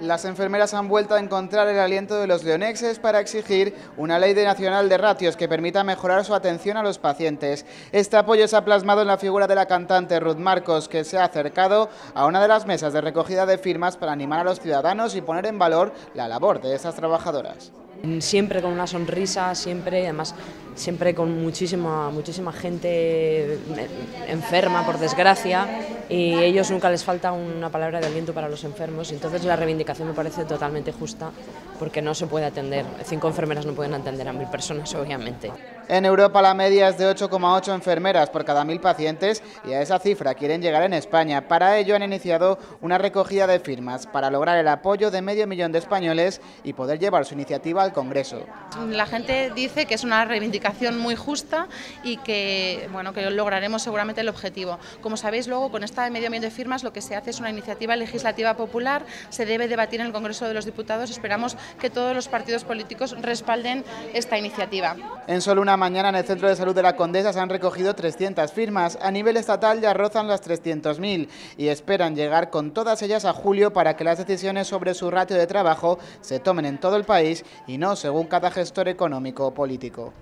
Las enfermeras han vuelto a encontrar el aliento de los leoneses para exigir una ley nacional de ratios que permita mejorar su atención a los pacientes. Este apoyo se ha plasmado en la figura de la cantante Ruth Marcos, que se ha acercado a una de las mesas de recogida de firmas para animar a los ciudadanos y poner en valor la labor de estas trabajadoras. Siempre con una sonrisa, siempre, además, siempre con muchísima, muchísima gente enferma, por desgracia, y ellos nunca les falta una palabra de aliento para los enfermos. Entonces la reivindicación me parece totalmente justa, porque no se puede atender. Cinco enfermeras no pueden atender a mil personas, obviamente. En Europa la media es de 8,8 enfermeras por cada mil pacientes y a esa cifra quieren llegar en España. Para ello han iniciado una recogida de firmas para lograr el apoyo de medio millón de españoles y poder llevar su iniciativa al Congreso. La gente dice que es una reivindicación muy justa y que, bueno, que lograremos seguramente el objetivo. Como sabéis, luego con esta medio millón de firmas lo que se hace es una iniciativa legislativa popular, se debe debatir en el Congreso de los Diputados. Esperamos que todos los partidos políticos respalden esta iniciativa. En solo una mañana en el Centro de Salud de la Condesa se han recogido 300 firmas. A nivel estatal ya rozan las 300.000 y esperan llegar con todas ellas a julio para que las decisiones sobre su ratio de trabajo se tomen en todo el país y no según cada gestor económico o político.